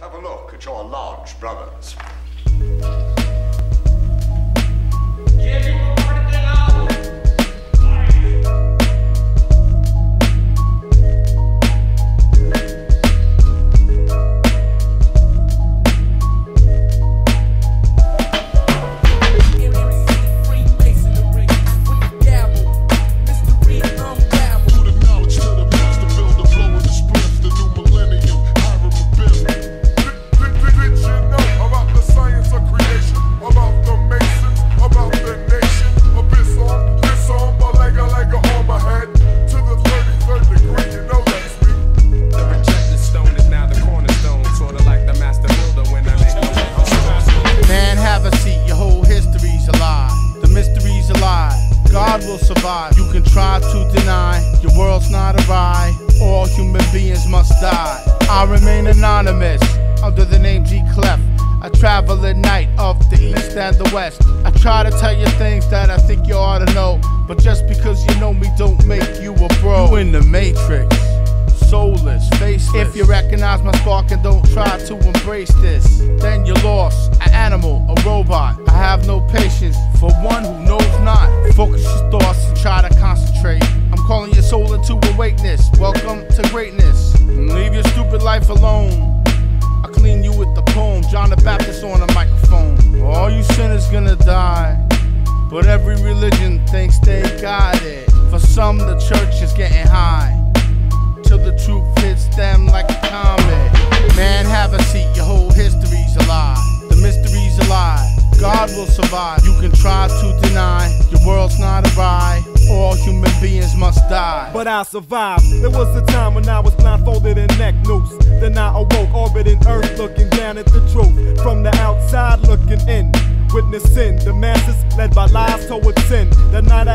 Have a look at your large brothers. Must die. I remain anonymous under the name G Clef. I travel at night of the east and the west. I try to tell you things that I think you ought to know. But just because you know me don't make you a bro. You in the matrix soulless, faceless. If you recognize my spark and don't try to embrace this, then you're lost. An animal, a robot. I have no patience for one who knows not. Focus your thoughts and try to concentrate. I'm calling your soul into awakeness. The church is getting high till the truth hits them like a comet. Man, have a seat, your whole history's a lie. The mystery's a lie. God will survive. You can try to deny. Your world's not a ride. All human beings must die. but I survived. There was a time when I was blindfolded and neck noose. Then I awoke, orbiting Earth, looking down at the truth. From the outside, looking in. Witnessing the masses led by lies towards sin. That night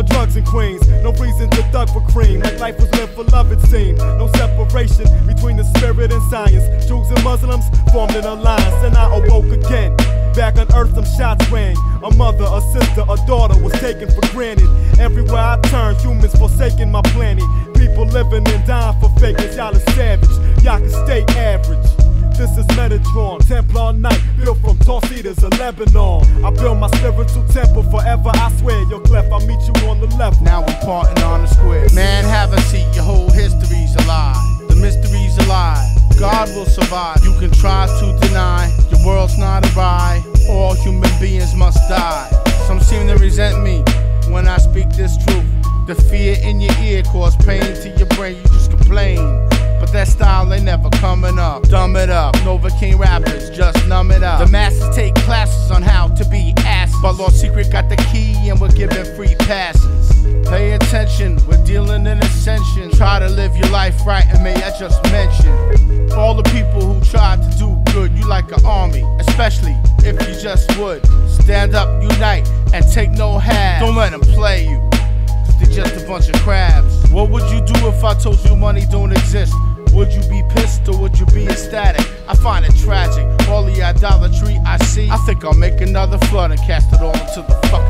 more drugs in Queens. No reason to duck for cream. Like life was lived for love, it seemed. No separation between the spirit and science. Jews and Muslims formed an alliance, and I awoke again. Back on earth, some shots rang. A mother, a sister, a daughter was taken for granted. Everywhere I turned, humans forsaking my planet. People living and dying for fakers. Y'all are savage. Y'all can stay average. Cedars of Lebanon. I build my spiritual temple forever, I swear. Yo, Clef, I'll meet you on the left. Now we parting on the square. Man, have a seat, your whole history's a lie. The mystery's a lie. God will survive. You can try to deny. Your world's not a ride. All human beings must die. Some seem to resent me when I speak this truth. The fear in your ear cause pain to your brain. You ain't never coming up. Dumb it up. Nova King rappers, just numb it up. The masses take classes on how to be asses. But Lost Secret got the key and we're giving free passes. Pay attention, we're dealing in ascension. Try to live your life right, and may I just mention all the people who tried to do good. You like an army, especially if you just would stand up, unite, and take no half. Don't let them play you. They're just a bunch of crabs. What would you do if I told you money don't exist? Would you be pissed or would you be ecstatic? I find it tragic. All the idolatry I see. I think I'll make another flood and cast it all into the fucking.